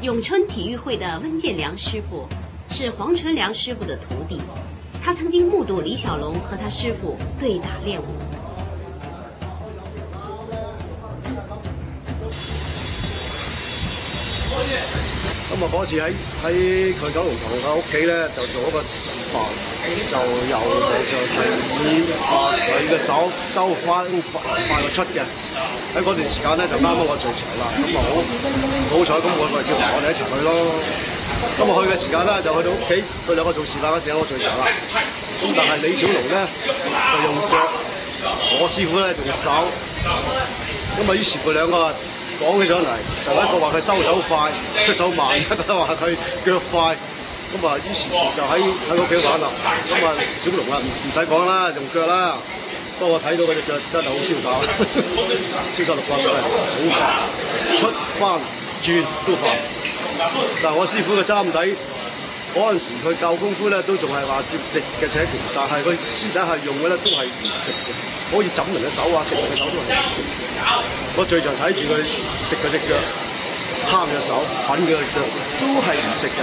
咏春体育会的温建良师傅是黄纯良师傅的徒弟，他曾经目睹李小龙和他师傅对打练武。咁啊嗰次喺喺佢九龙塘嘅屋企咧，就做一个示范，就由地上提議話佢嘅手收翻快快出嘅。喺嗰段時間咧就啱啱我最長啦，咁啊好好彩，咁我咪叫埋我哋一齊去咯。咁啊去嘅時間咧就去到屋企，佢兩個做示範嘅時我最長啦。咁但係李小龍咧就用腳，我師傅咧用手。咁啊於是佢兩個。講起上嚟，就一個話佢收手快、出手慢，一個話佢腳快，咁啊於是就喺喺屋企玩啦。咁啊小龍啊唔唔使講啦，用腳啦。不過我睇到佢隻腳真係好瀟灑，消失六百腳係好快，出翻轉都快。但我師傅嘅針底嗰陣時佢教功夫咧都仲係話接直嘅扯拳，但係佢私底下用嘅咧都係唔直嘅，可以枕人嘅手啊，食人嘅手都係唔直。我最常睇住佢食佢隻腳，攤隻手，粉佢隻腳，都係唔直嘅。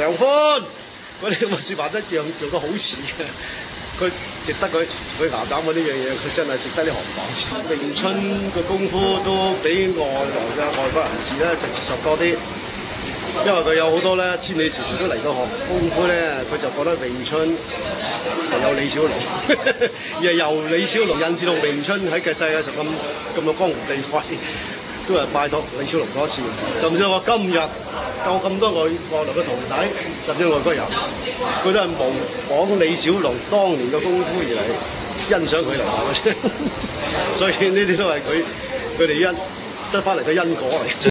梁寬嗰啲咁嘅説話一樣做得好似嘅。佢值得佢佢牙斬嗰啲樣嘢，佢真係食得啲韓飯。詠春嘅功夫都比外來嘅外國人士咧就接受多啲。因為佢有好多咧，千里迢迢都嚟到學功夫咧，佢就覺得詠春係有李小龍，而係由李小龍引致到詠春喺嘅世界上咁咁有江湖地位，都係拜託李小龍所賜。甚至我今日教咁多外外來嘅徒弟，甚至外國人，佢都係模仿李小龍當年嘅功夫而嚟欣賞佢嚟嘅啫。所以呢啲都係佢佢哋因得翻嚟嘅因果嚟。